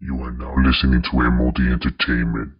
You are now listening to MOD Entertainment.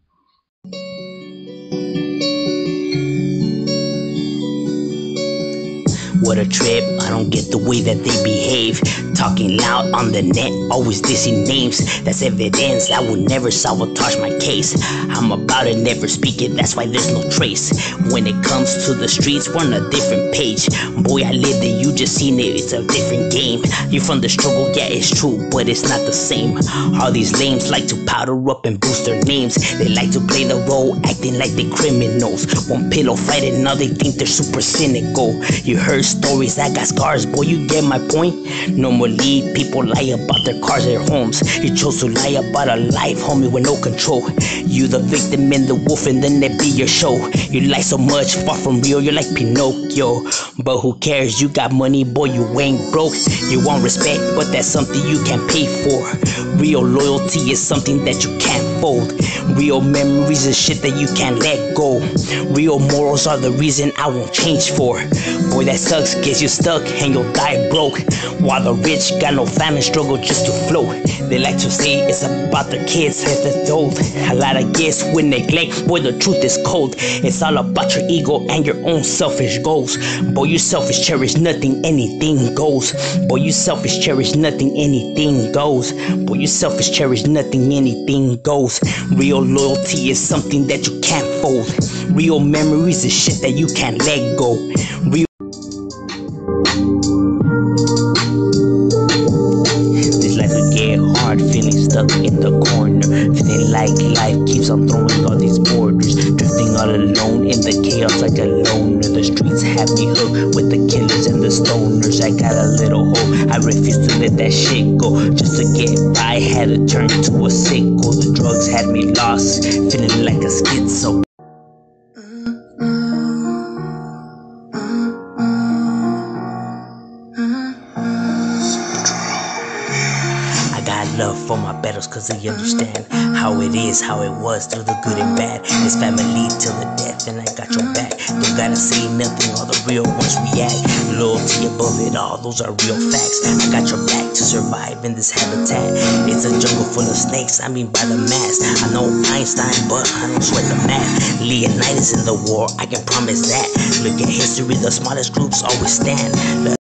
What a trip, I don't get the way that they behave. Talking loud on the net, always dissing names. That's evidence I will never sabotage my case. I'm about it, never speak it, that's why there's no trace. When it comes to the streets, we're on a different page. Boy, I lived it, you just seen it, it's a different game. You're from the struggle, yeah, it's true, but it's not the same. All these lames like to powder up and boost their names. They like to play the role, acting like they criminals. One pillow fighting, now they think they're super cynical. You heard stories that got scars, boy, you get my point. No more Normally, people lie about their cars, their homes. You chose to lie about a life, homie, with no control. You the victim and the wolf, and then they be your show. You lie so much, far from real, you're like Pinocchio. But who cares? You got money, boy, you ain't broke. You want respect, but that's something you can't pay for. Real loyalty is something that you can't fold. Real memories is shit that you can't let go. Real morals are the reason I won't change for. Boy, that sucks, gets you stuck and you'll die broke. While the rich got no family struggle just to float. They like to say it's about their kids, let the told. A lot of gifts with neglect, boy, the truth is cold. It's all about your ego and your own selfish goals. Boy, you selfish, cherish nothing, anything goes. Boy, you selfish, cherish nothing, anything goes. Boy, you selfish, cherish nothing, anything goes. Real loyalty is something that you can't fold. Real memories is shit that you can't let go. Real corner. Feeling like life keeps on throwing all these borders. Drifting all alone in the chaos like a loner. The streets have me hooked with the killers and the stoners. I got a little hope, I refuse to let that shit go. Just to get by, had to turn to a sickle. The drugs had me lost, feeling like a schizo. Love for my battles cause they understand how it is, how it was, through the good and bad. It's family till the death, and I got your back. Don't gotta say nothing, all the real ones react. Loyalty above it all, those are real facts. I got your back to survive in this habitat. It's a jungle full of snakes, I mean by the mass. I know Einstein, but I don't sweat the math. Leonidas in the war, I can promise that. Look at history, the smallest groups always stand.